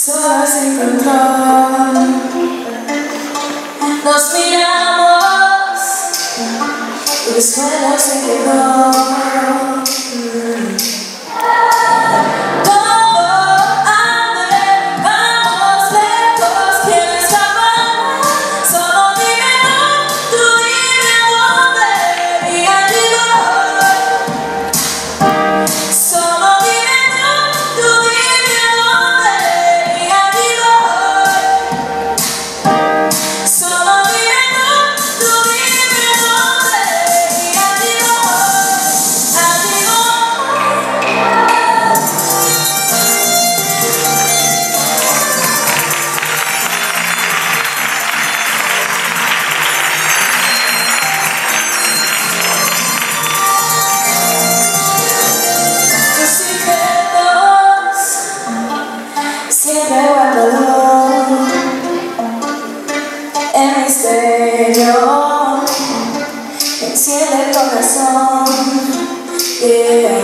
sin control. Nos miramos y el suelo se quedó. on that song. Yeah.